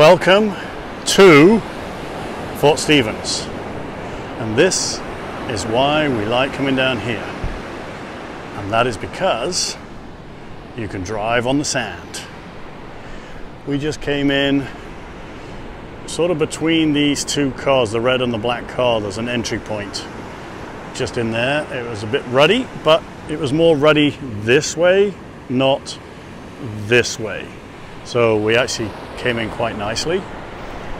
Welcome to Fort Stevens. And this is why we like coming down here. And that is because you can drive on the sand. We just came in sort of between these two cars, the red and the black car, there's an entry point. Just in there, it was a bit ruddy, but it was more ruddy this way, not this way. So we actually came in quite nicely.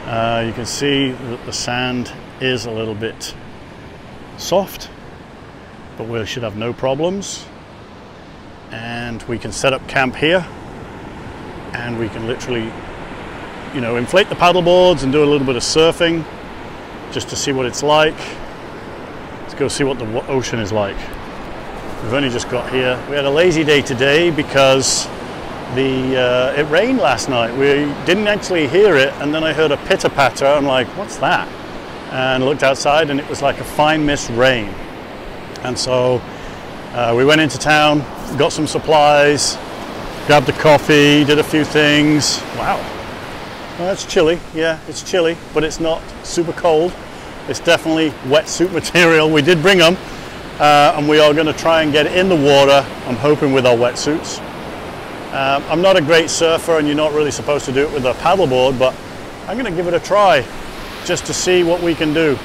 Uh, you can see that the sand is a little bit soft, but we should have no problems. And we can set up camp here and we can literally, you know, inflate the paddle boards and do a little bit of surfing just to see what it's like. Let's go see what the ocean is like. We've only just got here. We had a lazy day today because the uh, it rained last night. We didn't actually hear it, and then I heard a pitter patter. I'm like, what's that? And looked outside, and it was like a fine mist rain. And so uh, we went into town, got some supplies, grabbed a coffee, did a few things. Wow, well, that's chilly. Yeah, it's chilly, but it's not super cold. It's definitely wetsuit material. We did bring them, uh, and we are going to try and get in the water. I'm hoping with our wetsuits. Um, I'm not a great surfer and you're not really supposed to do it with a paddleboard, but I'm going to give it a try just to see what we can do.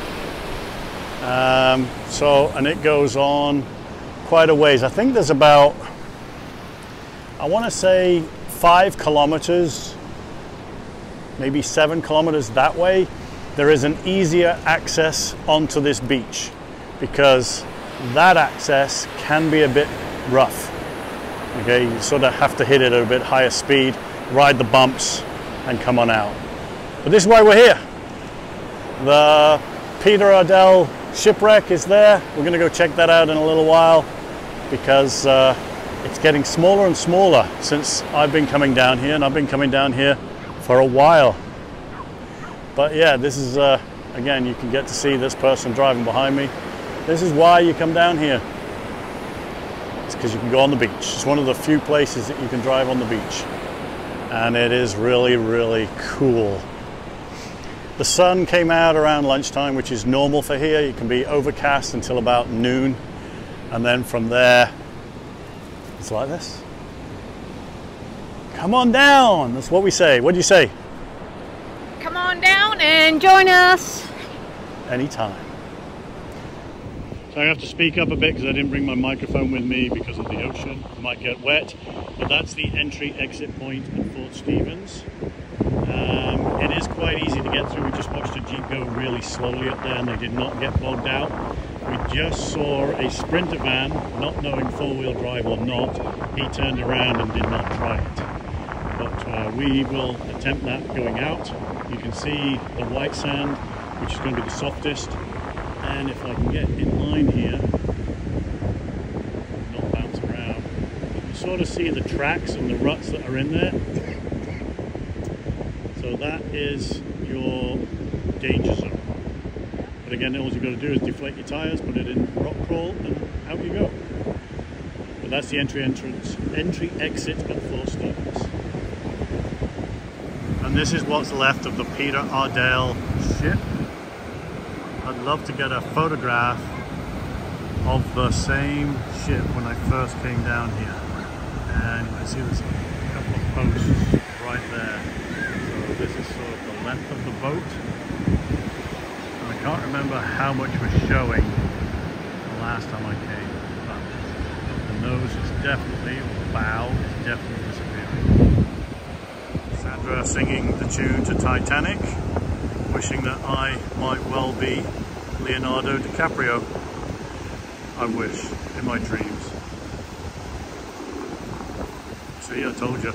Um, so, and it goes on quite a ways. I think there's about, I want to say five kilometers, maybe seven kilometers that way. There is an easier access onto this beach because that access can be a bit rough. Okay, you sort of have to hit it at a bit higher speed, ride the bumps, and come on out. But this is why we're here. The Peter Iredale shipwreck is there. We're going to go check that out in a little while because uh, it's getting smaller and smaller since I've been coming down here, and I've been coming down here for a while. But yeah, this is, uh, again, you can get to see this person driving behind me. This is why you come down here because you can go on the beach. It's one of the few places that you can drive on the beach. And it is really, really cool. The sun came out around lunchtime, which is normal for here. It can be overcast until about noon. And then from there, it's like this. Come on down. That's what we say. What do you say? Come on down and join us. Anytime. So I have to speak up a bit because I didn't bring my microphone with me because of the ocean. It might get wet. But that's the entry exit point at Fort Stevens. Um, it is quite easy to get through. We just watched a Jeep go really slowly up there and they did not get bogged out. We just saw a Sprinter van, not knowing four-wheel drive or not. He turned around and did not try it. But uh, we will attempt that going out. You can see the white sand, which is going to be the softest and if I can get in line here not bounce around. You can sort of see the tracks and the ruts that are in there. So that is your danger zone. But again all you've got to do is deflate your tires put it in rock crawl and out you go. But that's the entry entrance entry exit at Fort Stevens and this is what's left of the Peter Iredale ship I'd love to get a photograph of the same ship when I first came down here. And you can see there's a couple of posts right there. So this is sort of the length of the boat. And I can't remember how much was showing the last time I came. But the nose is definitely, or the bow is definitely disappearing. Sandra singing the tune to Titanic wishing that I might well be Leonardo DiCaprio. I wish, in my dreams. See, I told you.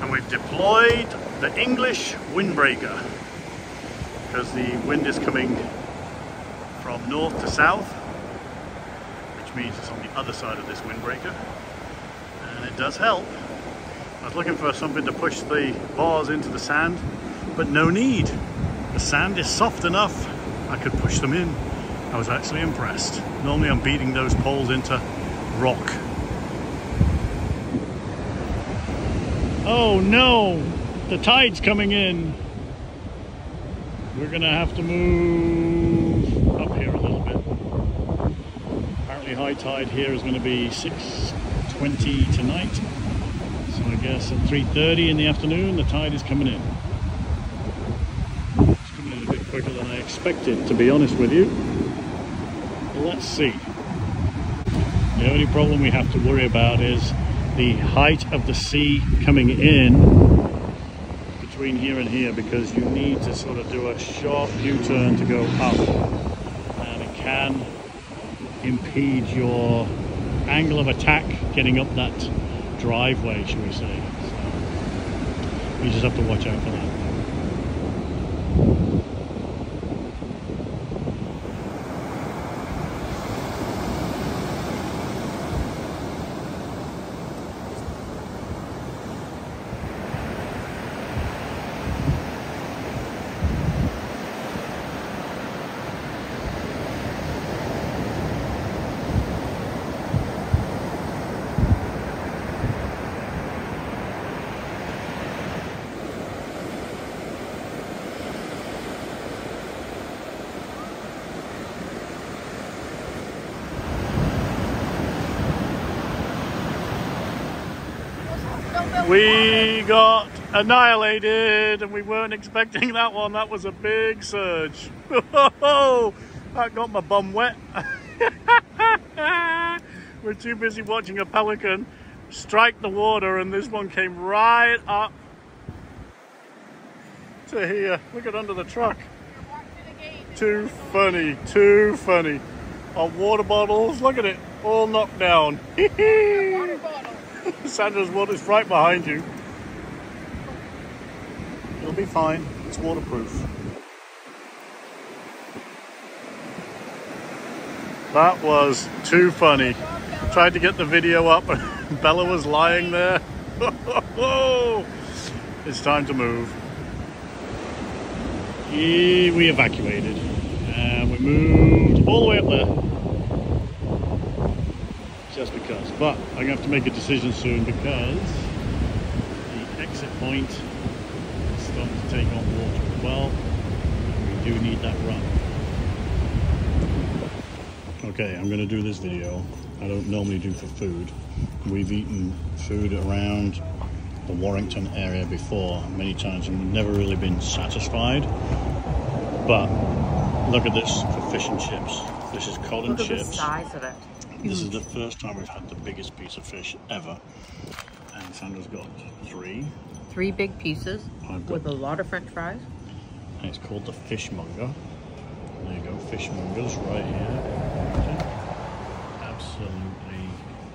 and we've deployed the Because the wind is coming from north to south which means it's on the other side of this windbreaker and it does help I was looking for something to push the bars into the sand, but no need. The sand is soft enough, I could push them in. I was actually impressed. Normally I'm beating those poles into rock. Oh no, the tide's coming in. We're gonna have to move up here a little bit. Apparently high tide here is gonna be 6.20 tonight. So I guess at 3.30 in the afternoon, the tide is coming in. It's coming in a bit quicker than I expected, to be honest with you. Let's see. The only problem we have to worry about is the height of the sea coming in between here and here because you need to sort of do a sharp U-turn to go up and it can impede your angle of attack getting up that driveway, shall we say. So you just have to watch out for that. We got annihilated and we weren't expecting that one. That was a big surge. that got my bum wet. We're too busy watching a pelican strike the water and this one came right up to here. Look at under the truck. Too funny, too funny. Our water bottles, look at it, all knocked down. Sandra's water's right behind you. It'll be fine. It's waterproof. That was too funny. Tried to get the video up Bella was lying there. it's time to move. We evacuated and we moved all the way up there just because. But I'm going to have to make a decision soon because the exit point is starting to take on water as well. We do need that run. Okay, I'm going to do this video. I don't normally do for food. We've eaten food around the Warrenton area before many times and never really been satisfied. But look at this for fish and chips. This is cod and Look chips. at the size of it. This hmm. is the first time we've had the biggest piece of fish ever. And Sandra's got three. Three big pieces with a lot of french fries. and it's called the fishmonger. There you go, fishmongers right here. Absolutely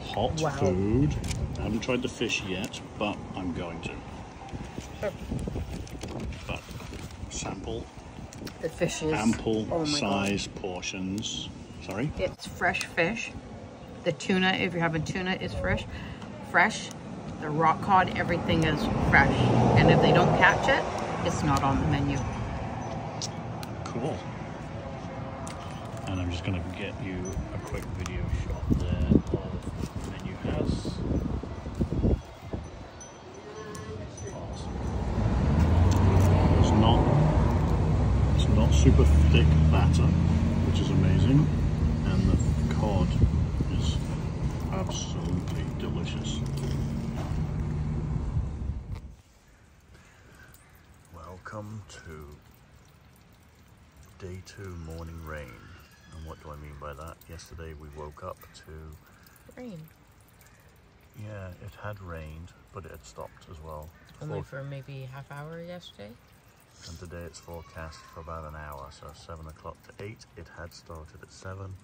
hot Wow. food. I haven't tried the fish yet, but I'm going to. Sure. But sample The fish is ample oh size portions. Sorry? It's fresh fish. The tuna, if you're having tuna, is fresh. Fresh. The rock cod, everything is fresh. And if they don't catch it, it's not on the menu. Cool. And I'm just to get you a quick video shot there of the menu house. Awesome. It's not, it's not super thick batter, which is amazing, and the cod is absolutely delicious. Welcome to day two morning rain. And what do I mean by that? Yesterday we woke up to, Rain. Yeah, it had rained, but it had stopped as well. Only For- for maybe half hour yesterday. and today it's forecast for about an hour, so 7 o'clock to 8. It had started at 7.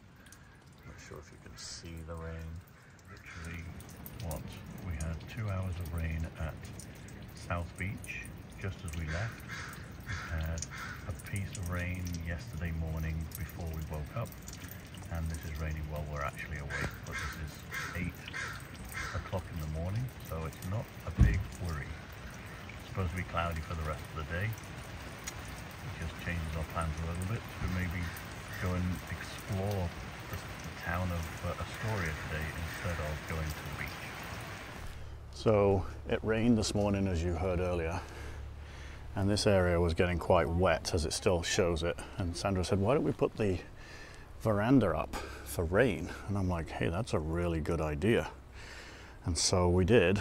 Not sure if you can see the rain. Literally, what? We had two hours of rain at South Beach just as we left. We had a piece of rain yesterday morning before we woke up, and this is raining while we're actually awake. But this is 8 o'clock in the morning, so it's not a big worry. It's supposed to be cloudy for the rest of the day. It just changes our plans a little bit to maybe go and explore the, the town of uh, Astoria today instead of going to the beach. So it rained this morning as you heard earlier and this area was getting quite wet as it still shows it and Sandra said why don't we put the veranda up for rain. And I'm like hey that's a really good idea. And so we did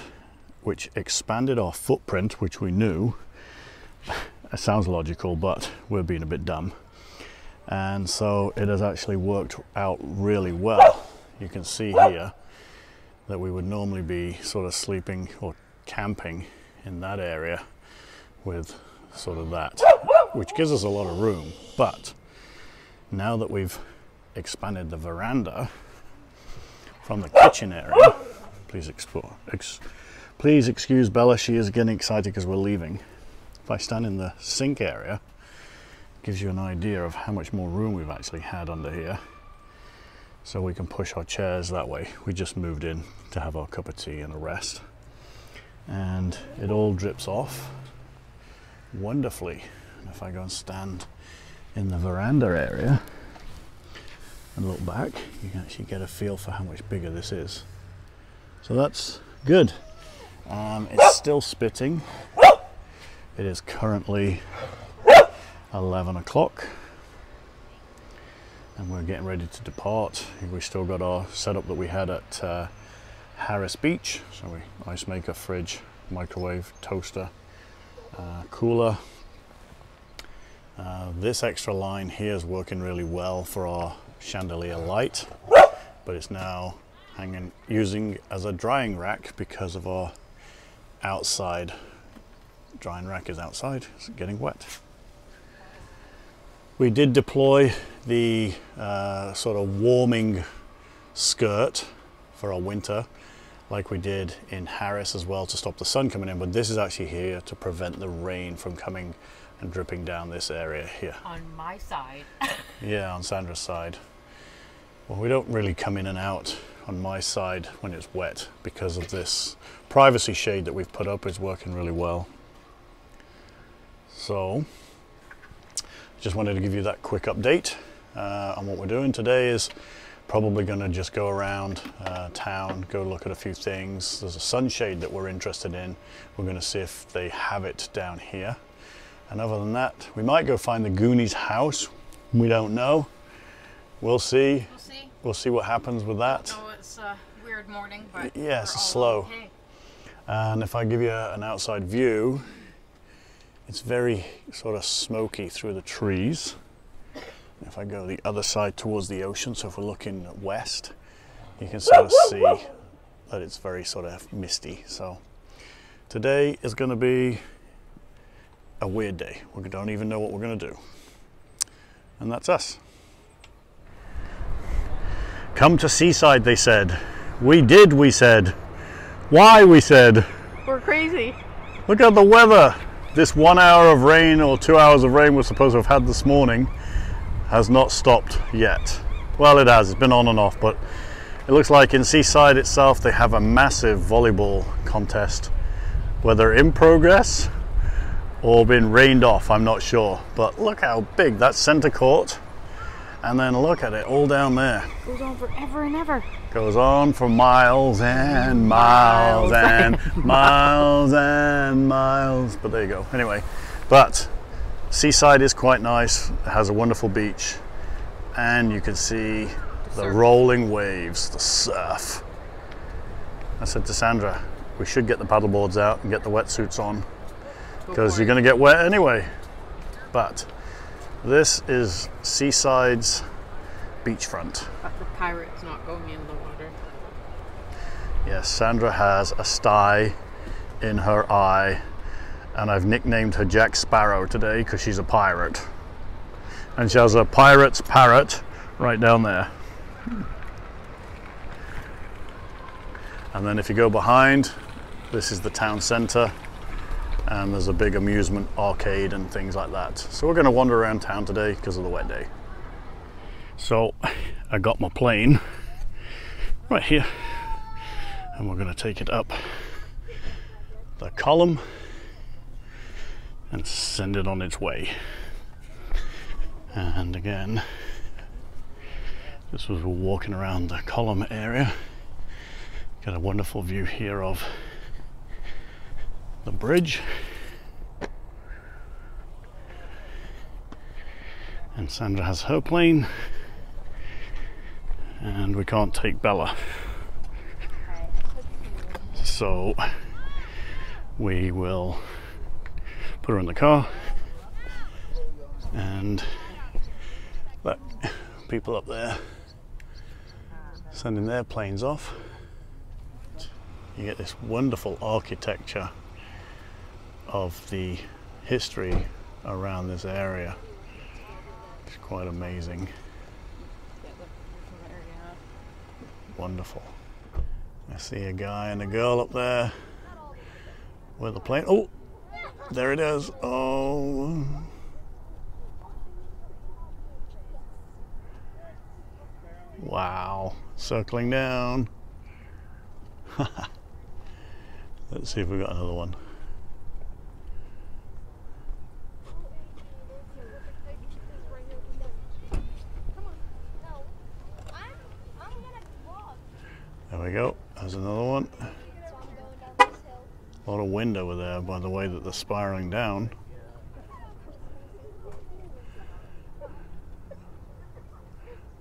which expanded our footprint which we knew. It sounds logical but we're being a bit dumb. And so it has actually worked out really well. You can see here that we would normally be sort of sleeping or camping in that area with sort of that, which gives us a lot of room. But now that we've expanded the veranda from the kitchen area, please explore. Ex, please excuse Bella, she is getting excited because we're leaving. If I stand in the sink area, gives you an idea of how much more room we've actually had under here. So we can push our chairs that way. We just moved in to have our cup of tea and a rest. And it all drips off wonderfully. If I go and stand in the veranda area and look back, you can actually get a feel for how much bigger this is. So that's good. Um, it's still spitting. It is currently 11 o'clock and we're getting ready to depart. We still got our setup that we had at uh, Harris Beach. So we ice maker, fridge, microwave, toaster, uh, cooler. Uh, this extra line here is working really well for our chandelier light, but it's now hanging using as a drying rack because of our outside drying rack is outside, it's getting wet. We did deploy the uh, sort of warming skirt for our winter like we did in Harris as well to stop the sun coming in, but this is actually here to prevent the rain from coming and dripping down this area here. On my side. yeah, on Sandra's side. Well, we don't really come in and out on my side when it's wet because of this privacy shade that we've put up is working really well. So, just wanted to give you that quick update uh, on what we're doing today is probably going to just go around uh, town, go look at a few things. There's a sunshade that we're interested in. We're going to see if they have it down here. And other than that, we might go find the Goonies house. We don't know. We'll see. We'll see. We'll see what happens with that. Oh, it's a weird morning, but yeah, it's slow. Okay. And if I give you an outside view, it's very sort of smoky through the trees. If I go the other side towards the ocean, so if we're looking west, you can sort of see that it's very sort of misty. So today is going to be a weird day. We don't even know what we're going to do. And that's us. Come to Seaside, they said. We did, we said. Why, we said. We're crazy. Look at the weather. This one hour of rain or two hours of rain we're supposed to have had this morning has not stopped yet. Well, it has, it's been on and off, but it looks like in Seaside itself they have a massive volleyball contest, whether in progress or been rained off, I'm not sure. But look how big that center court, and then look at it all down there. Goes on forever and ever. Goes on for miles and miles and miles and miles. But there you go. Anyway, but Seaside is quite nice, it has a wonderful beach, and you can see the surf. rolling waves, the surf. I said to Sandra, we should get the paddleboards out and get the wetsuits on because you're going to get wet anyway. But this is Seaside's beachfront. But the pirate's not going in the water. Yes, Sandra has a sty in her eye, and I've nicknamed her Jack Sparrow today because she's a pirate. And she has a pirate's parrot right down there. And then if you go behind, this is the town centre, and there's a big amusement arcade and things like that. So we're going to wander around town today because of the wet day. So I got my plane right here and we're going to take it up the column and send it on its way. And again, this was walking around the column area. Got a wonderful view here of the bridge. And Sandra has her plane. And we can't take Bella. So we will put her in the car and let people up there sending their planes off. You get this wonderful architecture of the history around this area. It's quite amazing. Wonderful. I see a guy and a girl up there with a plane. Oh, there it is. Oh. Wow. Circling down. Let's see if we've got another one. We go. There's another one. A lot of wind over there by the way that they're spiraling down.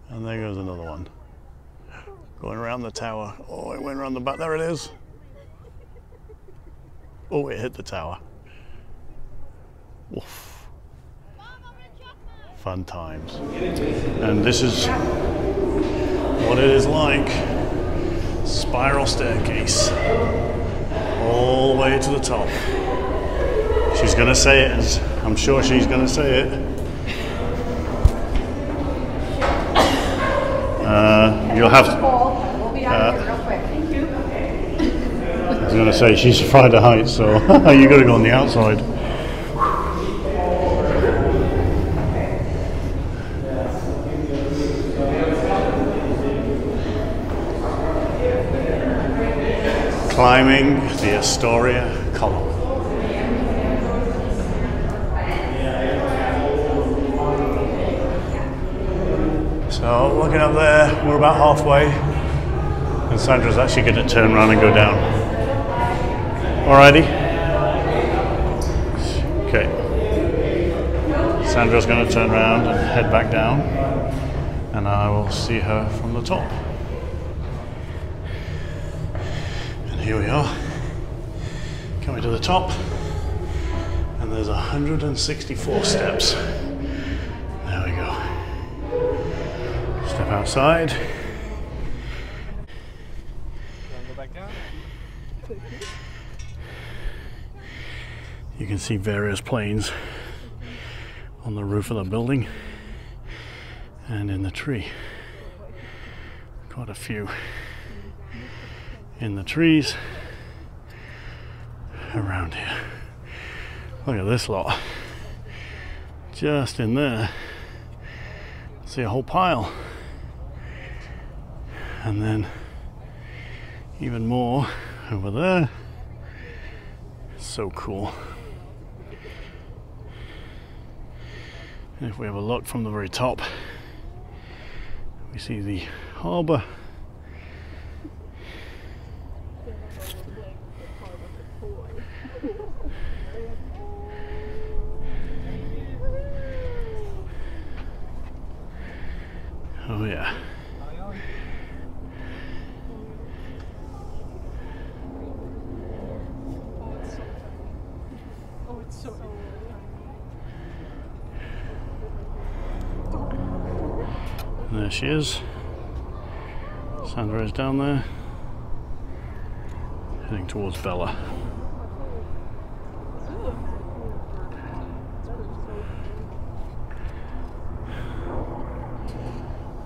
And there goes another one. Going around the tower. Oh, it went around the back. There it is. Oh, it hit the tower. Woof. Fun times. And this is what it is like. Spiral staircase. All the way to the top. She's going to say it. I'm sure she's going to say it. Uh, you'll have to. Uh, I was going to say she's afraid of heights, so you got to go on the outside. Climbing the Astoria column. So looking up there, we're about halfway, and Sandra's actually going to turn around and go down. Alrighty. Okay. Sandra's going to turn around and head back down, and I will see her from the top. And here we are, coming to the top, and there's 164 steps. There we go. Step outside. You can see various planes on the roof of the building and in the tree. Quite a few in the trees around here. Look at this lot. Just in there. See a whole pile. And then even more over there. So cool. And if we have a look from the very top, we see the harbour. Oh yeah. Oh, it's so. And there she is. Sandra is down there, heading towards Bella.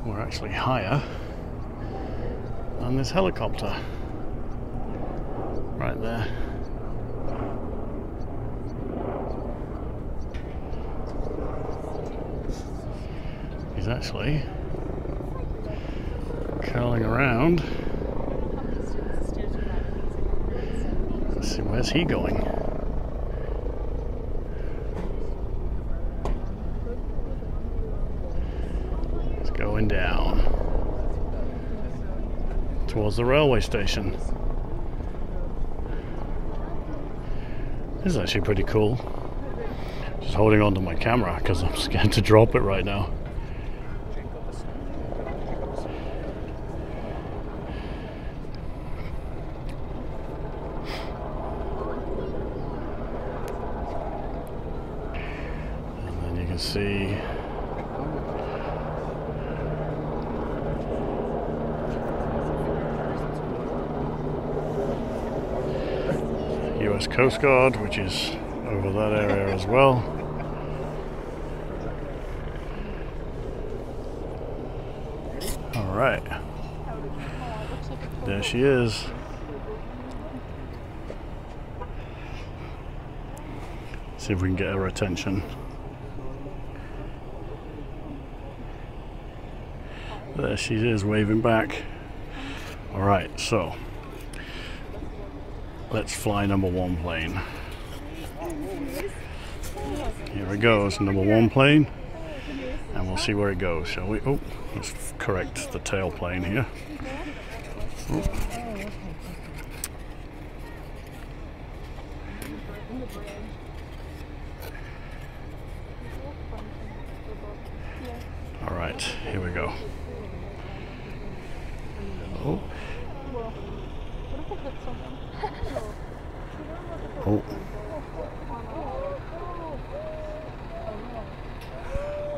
We're actually higher than this helicopter. Right there. He's actually prowling around. Let's see, where's he going? It's going down towards the railway station. This is actually pretty cool. Just holding on to my camera because I'm scared to drop it right now. See US Coast Guard, which is over that area as well. All right. There she is. See if we can get her attention. She is waving back. All right, so let's fly number one plane. Here it goes, number one plane. And we'll see where it goes, shall we? Oh, let's correct the tail plane here. Oh. All right, here we go. Oh. Oh.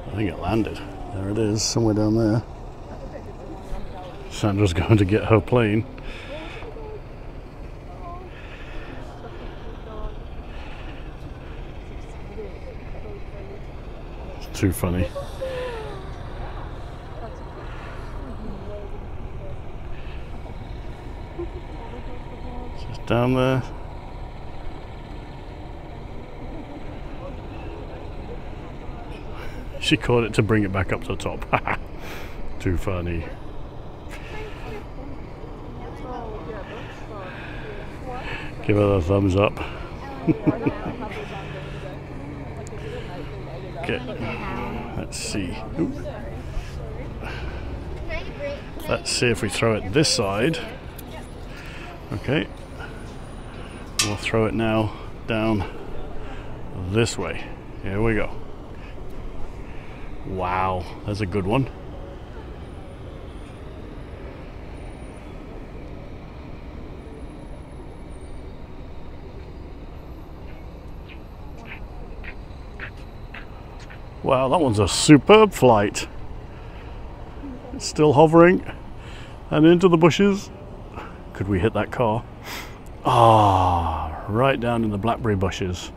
I think it landed. There it is, somewhere down there. Sandra's going to get her plane. It's too funny. Just down there. She caught it to bring it back up to the top. Too funny. Give her the thumbs up. okay. Let's see. Oop. Let's see if we throw it this side. Okay. We'll throw it now down this way. Here we go. Wow, that's a good one. Wow, that one's a superb flight. It's still hovering and into the bushes. Could we hit that car? Ah, right down in the blackberry bushes.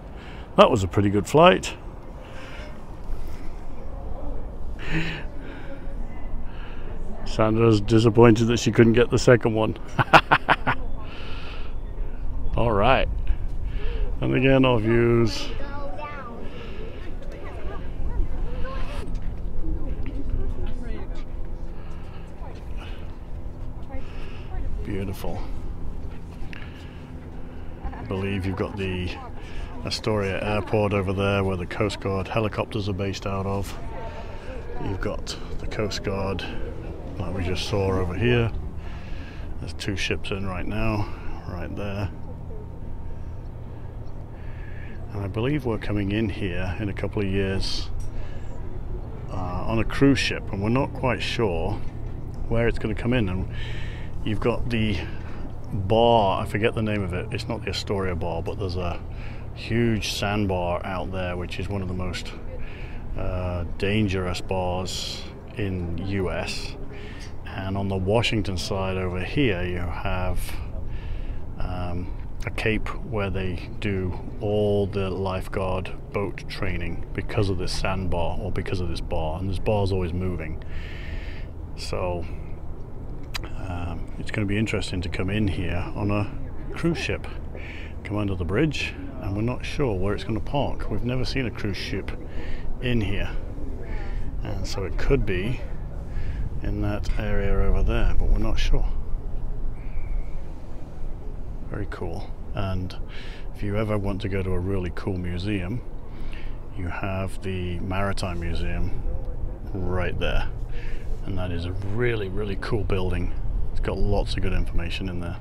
That was a pretty good flight. Sandra's disappointed that she couldn't get the second one. All right. And again, our views. Beautiful. I believe you've got the Astoria Airport over there where the Coast Guard helicopters are based out of. You've got the Coast Guard like we just saw over here. There's two ships in right now, right there. And I believe we're coming in here in a couple of years uh, on a cruise ship, and we're not quite sure where it's going to come in. And you've got the bar, I forget the name of it, it's not the Astoria bar, but there's a huge sandbar out there, which is one of the most uh, dangerous bars in US. And on the Washington side over here, you have um, a cape where they do all the lifeguard boat training because of this sandbar or because of this bar. And this bar is always moving. So um, it's going to be interesting to come in here on a cruise ship, come under the bridge, and we're not sure where it's going to park. We've never seen a cruise ship in here. And so it could be in that area over there, but we're not sure. Very cool. And if you ever want to go to a really cool museum, you have the Maritime Museum right there, And that is a really, really cool building. It's got lots of good information in there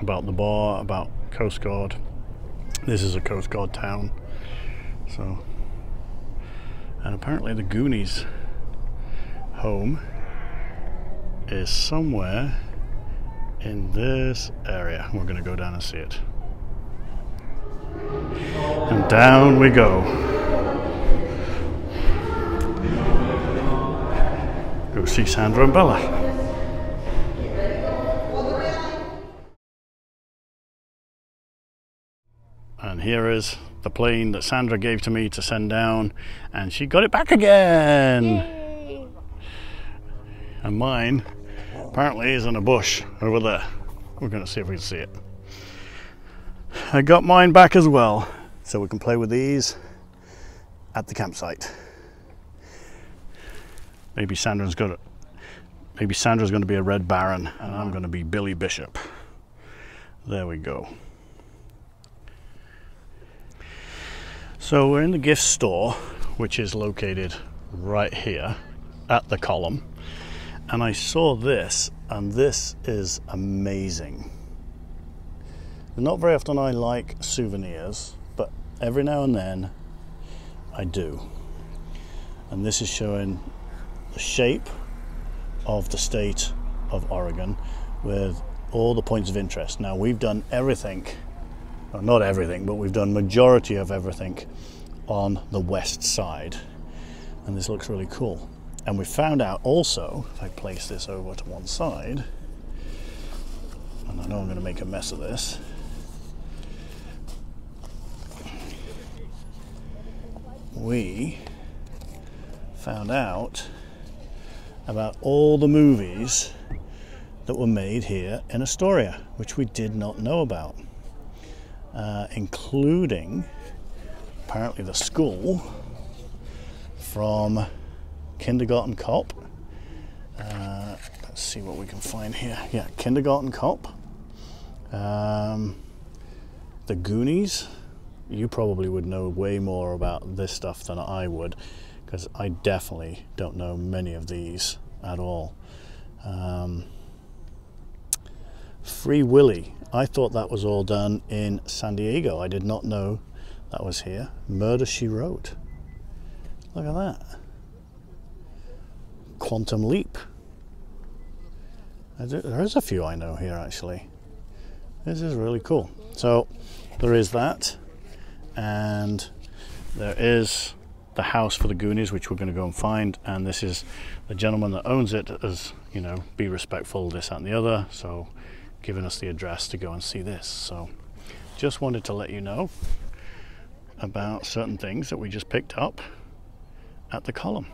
about the bar, about Coast Guard. This is a Coast Guard town. So, and apparently the Goonies home is somewhere in this area. We're going to go down and see it. And down we go. Go see Sandra and Bella. And here is the plane that Sandra gave to me to send down, and she got it back again. And mine apparently is in a bush over there. We're going to see if we can see it. I got mine back as well, so we can play with these at the campsite. Maybe Sandra's got. Maybe Sandra's going to be a Red Baron, and I'm going to be Billy Bishop. There we go. So we're in the gift store, which is located right here at the column. And I saw this, and this is amazing. Not very often I like souvenirs, but every now and then I do. And this is showing the shape of the state of Oregon with all the points of interest. Now we've done everything well, not everything, but we've done majority of everything on the west side. And this looks really cool. And we found out also, if I place this over to one side, and I know I'm going to make a mess of this. We found out about all the movies that were made here in Astoria, which we did not know about uh, including apparently the school from Kindergarten Cop. Uh, let's see what we can find here. Yeah, Kindergarten Cop. Um, the Goonies. You probably would know way more about this stuff than I would, because I definitely don't know many of these at all. Um, Free Willy. I thought that was all done in San Diego. I did not know that was here. Murder She Wrote. Look at that. Quantum Leap. There is a few I know here actually. This is really cool. So there is that, and there is the house for the Goonies, which we're going to go and find. And this is the gentleman that owns it, as you know, be respectful, this and the other. So giving us the address to go and see this. So just wanted to let you know about certain things that we just picked up at the column.